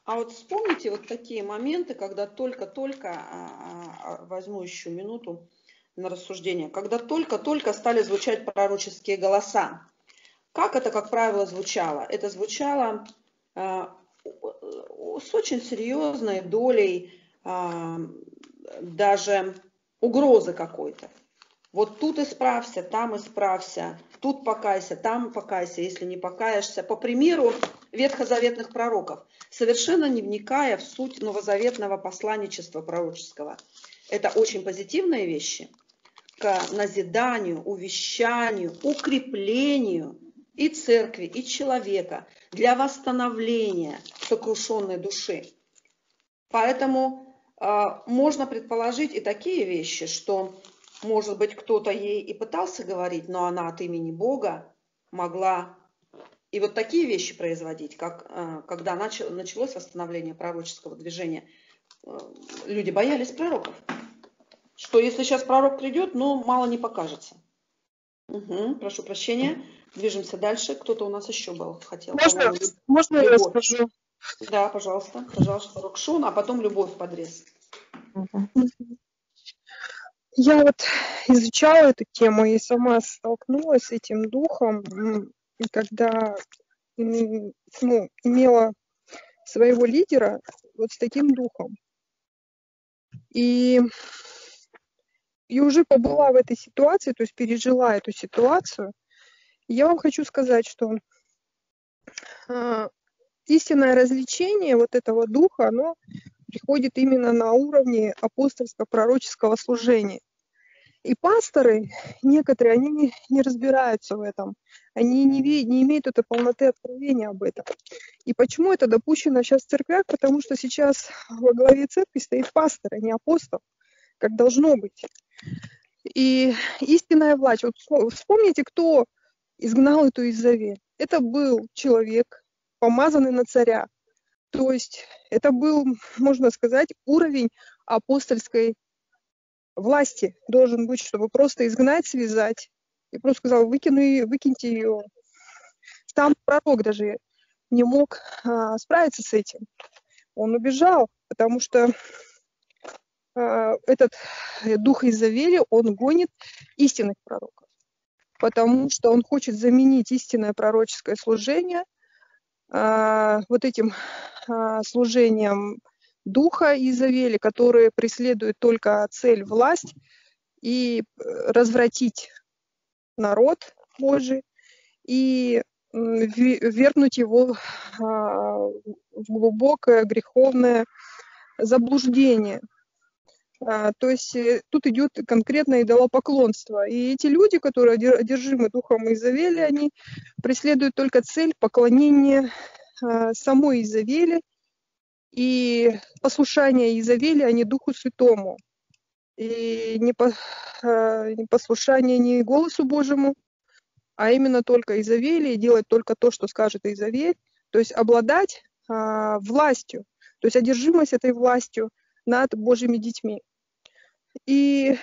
А вот вспомните вот такие моменты, когда только-только, а, а, а, возьму еще минуту на рассуждение, когда только-только стали звучать пророческие голоса. Как это, как правило, звучало? Это звучало Э, с очень серьезной долей а, даже угрозы какой-то. Вот тут исправься, там исправься, тут покайся, там покайся, если не покаешься. По примеру ветхозаветных пророков, совершенно не вникая в суть новозаветного посланничества пророческого. Это очень позитивные вещи к назиданию, увещанию, укреплению и церкви, и человека для восстановления сокрушенной души. Поэтому э, можно предположить и такие вещи, что, может быть, кто-то ей и пытался говорить, но она от имени Бога могла и вот такие вещи производить, как э, когда начал, началось восстановление пророческого движения. Э, люди боялись пророков, что если сейчас пророк придет, ну, мало не покажется. Угу, прошу прощения. Движемся дальше. Кто-то у нас еще был, хотел. Можно, можно я скажу? Да, пожалуйста. Пожалуйста, Рокшун, а потом Любовь подрез. Я вот изучала эту тему и сама столкнулась с этим духом, когда ну, имела своего лидера вот с таким духом. И, и уже побыла в этой ситуации, то есть пережила эту ситуацию – я вам хочу сказать, что э, истинное развлечение вот этого духа, оно приходит именно на уровне апостольско-пророческого служения. И пасторы, некоторые, они не, не разбираются в этом. Они не, не имеют этой полноты откровения об этом. И почему это допущено сейчас в церквях? Потому что сейчас во главе церкви стоит пастор, а не апостол, как должно быть. И истинная власть. Вот вспомните, кто изгнал эту Изавель. Это был человек, помазанный на царя. То есть это был, можно сказать, уровень апостольской власти должен быть, чтобы просто изгнать, связать. И просто сказал, выкину, выкиньте ее. Там пророк даже не мог а, справиться с этим. Он убежал, потому что а, этот дух Изавели, он гонит истинных пророков потому что он хочет заменить истинное пророческое служение э, вот этим э, служением духа Изавели, которое преследует только цель власть и э, развратить народ Божий и вернуть его в глубокое греховное заблуждение – а, то есть э, тут идет конкретное идолопоклонство. И эти люди, которые одержимы духом Изавели, они преследуют только цель поклонения а, самой Изавели и послушания Изавели, а не Духу Святому. И не, по, а, не послушание не голосу Божьему, а именно только Изавели, и делать только то, что скажет Изавель, то есть обладать а, властью, то есть одержимость этой властью – над Божьими детьми. И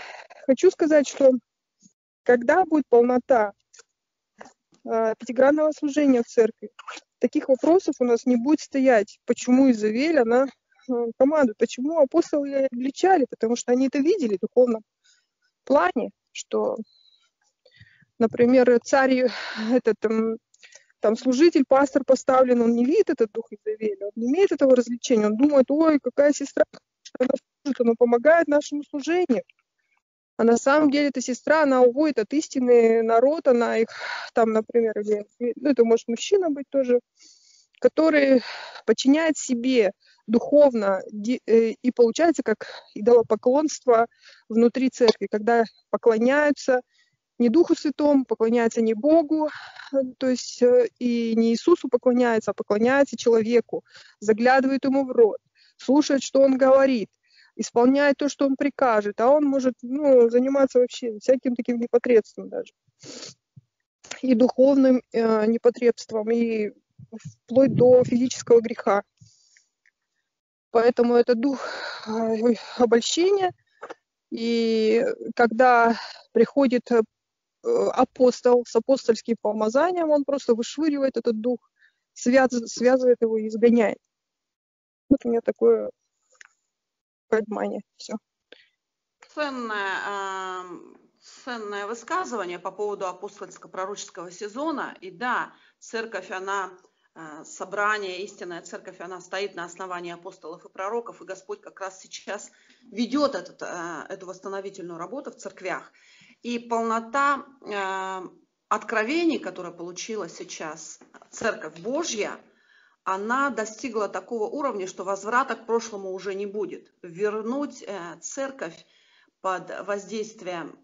хочу сказать, что когда будет полнота э, пятигранного служения в церкви, таких вопросов у нас не будет стоять, почему Изавель, она командуют. Почему апостолы обличали? Потому что они это видели в духовном плане, что, например, царь, этот там служитель, пастор поставлен, он не видит этот дух Изавеля, он не имеет этого развлечения, он думает, ой, какая сестра, она служит, она помогает нашему служению. А на самом деле эта сестра, она уводит от истины народ, она их там, например, или, ну, это может мужчина быть тоже, который подчиняет себе духовно э, и получается как идолопоклонство внутри церкви, когда поклоняются не Духу Святому, поклоняются не Богу, то есть э, и не Иисусу поклоняется, а поклоняется человеку, заглядывает ему в рот, слушает, что он говорит, исполняет то, что он прикажет, а он может ну, заниматься вообще всяким таким непотребством даже. И духовным э, непотребством, и вплоть до физического греха. Поэтому это дух э, обольщения. И когда приходит э, апостол с апостольским помазанием, он просто вышвыривает этот дух, связывает, связывает его и изгоняет. Вот у меня такое понимание. Все. Ценное, ценное высказывание по поводу апостольско-пророческого сезона. И да, церковь, она Э, собрание, истинная церковь, она стоит на основании апостолов и пророков, и Господь как раз сейчас ведет этот, э, эту восстановительную работу в церквях. И полнота э, откровений, которая получила сейчас Церковь Божья, она достигла такого уровня, что возврата к прошлому уже не будет. Вернуть церковь под воздействием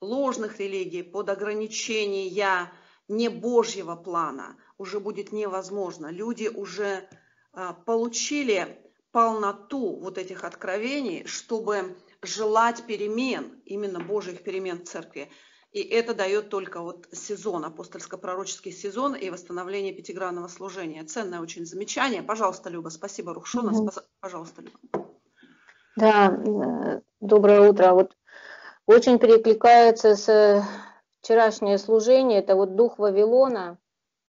ложных религий, под ограничения не Божьего плана уже будет невозможно. Люди уже а, получили полноту вот этих откровений, чтобы желать перемен, именно Божьих перемен в церкви. И это дает только вот сезон, апостольско-пророческий сезон и восстановление пятигранного служения. Ценное очень замечание. Пожалуйста, Люба, спасибо, Рухшона. Угу. Пожалуйста, Люба. Да, э, доброе утро. Вот очень перекликается с вчерашнее служение, это вот дух Вавилона,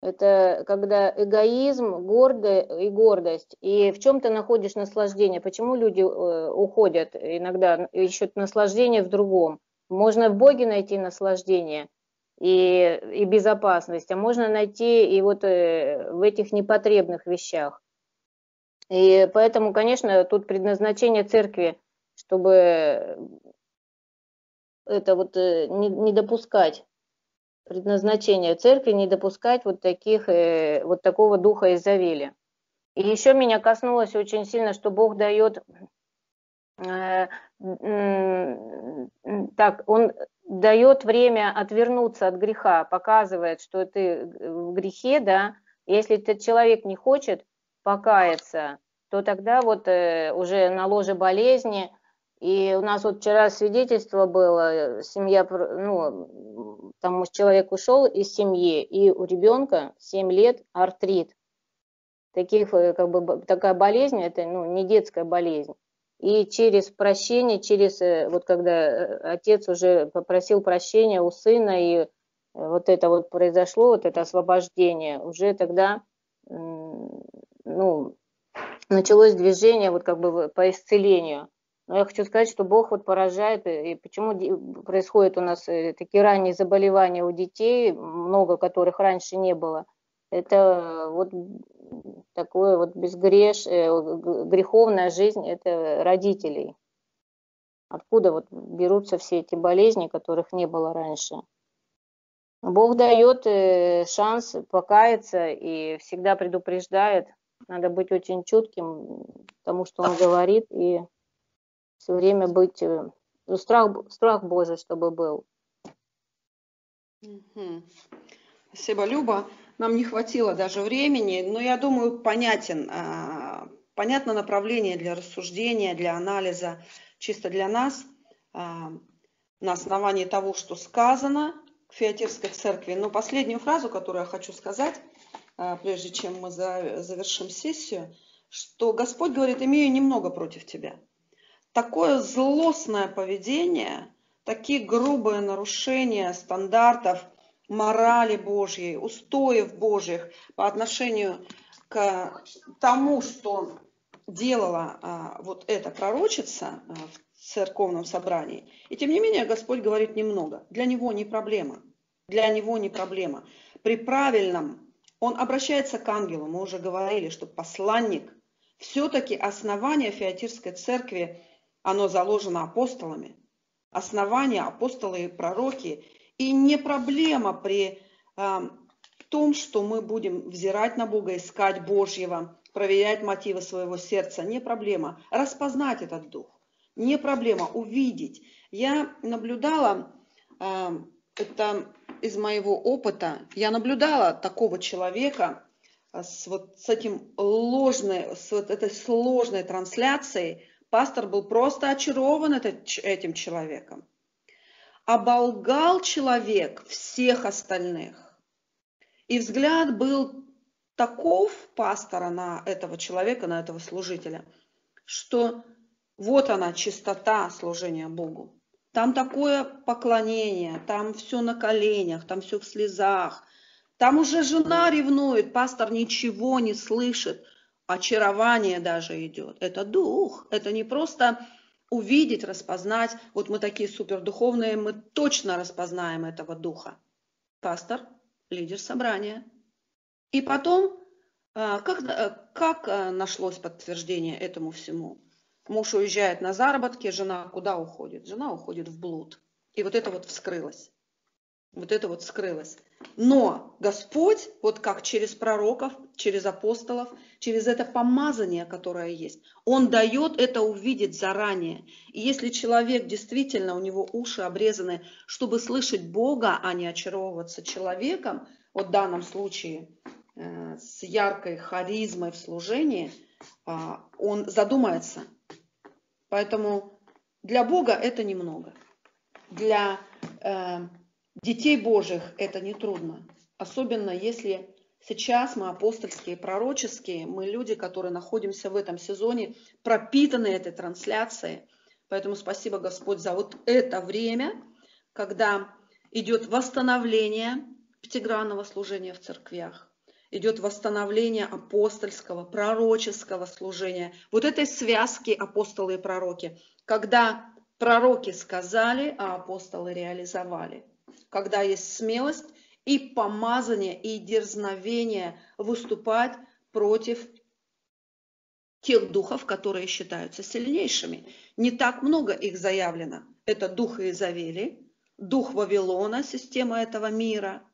это когда эгоизм, гордо и гордость. И в чем ты находишь наслаждение? Почему люди э, уходят иногда, ищут наслаждение в другом? Можно в Боге найти наслаждение и, и безопасность, а можно найти и вот э, в этих непотребных вещах. И поэтому, конечно, тут предназначение церкви, чтобы это вот э, не, не допускать предназначение церкви, не допускать вот таких, э, вот такого духа Изавели. И еще меня коснулось очень сильно, что Бог дает, так, Он дает время отвернуться от греха, показывает, что ты в грехе, да, если этот человек не хочет покаяться, то тогда вот э, уже на ложе болезни – и у нас вот вчера свидетельство было, семья, ну, там человек ушел из семьи, и у ребенка 7 лет артрит. Таких, э, как бы, такая болезнь, это ну, не детская болезнь. И через прощение, через, э, вот когда э, отец уже попросил прощения у сына, и вот это вот произошло, вот это освобождение, уже тогда, ну, началось движение вот как бы по исцелению. Но я хочу сказать, что Бог вот поражает, э, и почему происходят у нас э, такие ранние заболевания у детей, много которых раньше не было. Это вот такое вот безгреш, э, греховная жизнь это родителей. Откуда вот берутся все эти болезни, которых не было раньше. Бог дает шанс покаяться и всегда предупреждает. Надо быть очень чутким тому, что он говорит, и все время быть, э, ну, страх, страх Божий, чтобы был. Спасибо, Люба. Нам не хватило даже времени, но я думаю, понятен, а, понятно направление для рассуждения, для анализа, чисто для нас, а, на основании того, что сказано к Феотирской церкви. Но последнюю фразу, которую я хочу сказать, а, прежде чем мы завершим сессию, что Господь говорит, имею немного против тебя – такое злостное поведение, такие грубые нарушения стандартов морали Божьей, устоев Божьих по отношению к тому, что делала а, вот эта пророчица а, в церковном собрании. И тем не менее Господь говорит немного. Для него не проблема. Для него не проблема. При правильном он обращается к ангелу. Мы уже говорили, что посланник, все-таки основание Феатирской церкви, оно заложено апостолами. Основание апостолы и пророки. И не проблема при э, том, что мы будем взирать на Бога, искать Божьего, проверять мотивы своего сердца. Не проблема. Распознать этот дух. Не проблема. Увидеть. Я наблюдала, э, это из моего опыта, я наблюдала такого человека с вот с этим ложной, с вот этой сложной трансляцией. Пастор был просто очарован этот, этим человеком. Оболгал человек всех остальных. И взгляд был таков пастора на этого человека, на этого служителя, что вот она, чистота служения Богу. Там такое поклонение, там все на коленях, там все в слезах. Там уже жена ревнует, пастор ничего не слышит. Очарование даже идет. Это дух, это не просто увидеть, распознать. Вот мы такие супердуховные, мы точно распознаем этого духа. Пастор, лидер собрания. И потом, а, как, э, как э, нашлось подтверждение этому всему? Муж уезжает на заработки, жена куда уходит? Жена уходит в блуд. И вот это вот вскрылось. Вот это вот вскрылось. Но Господь, вот как через пророков, через апостолов, через это помазание, которое есть, Он дает это увидеть заранее. И если человек действительно, у него уши обрезаны, чтобы слышать Бога, а не очаровываться человеком, вот в данном случае э, с яркой харизмой в служении, э, он задумается, Поэтому для Бога это немного. Для э, детей Божьих это не трудно. Особенно если сейчас мы апостольские, пророческие, мы люди, которые находимся в этом сезоне, пропитаны этой трансляцией. Поэтому спасибо, Господь, за вот это время, когда идет восстановление пятигранного служения в церквях идет восстановление апостольского, пророческого служения. Вот этой связки апостолы и пророки. Когда пророки сказали, а апостолы реализовали. Когда есть смелость и помазание, и дерзновение выступать против тех духов, которые считаются сильнейшими. Не так много их заявлено. Это дух Изавели, дух Вавилона, система этого мира,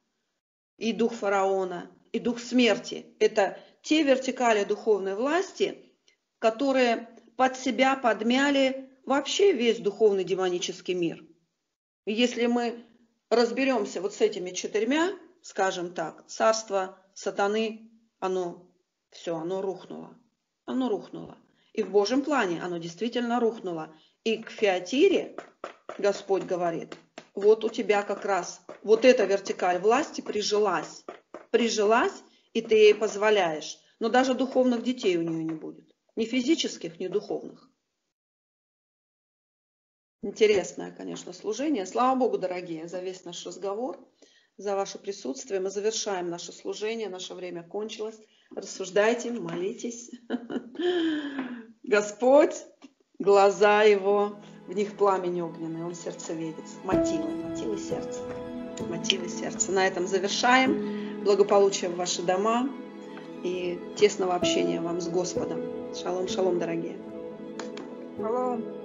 и дух фараона, и дух смерти. Это те вертикали духовной власти, которые под себя подмяли вообще весь духовный демонический мир. Если мы разберемся вот с этими четырьмя, скажем так, царство сатаны, оно все, оно рухнуло. Оно рухнуло. И в Божьем плане оно действительно рухнуло. И к Феатире Господь говорит, вот у тебя как раз вот эта вертикаль власти прижилась прижилась, и ты ей позволяешь. Но даже духовных детей у нее не будет. Ни физических, ни духовных. Интересное, конечно, служение. Слава Богу, дорогие, за весь наш разговор, за ваше присутствие. Мы завершаем наше служение, наше время кончилось. Рассуждайте, молитесь. Господь, глаза Его, в них пламень огненный, Он сердцеведец. Мотивы, мотивы сердца. Мотивы сердца. На этом завершаем благополучия в ваши дома и тесного общения вам с Господом. Шалом, шалом, дорогие. Шалом.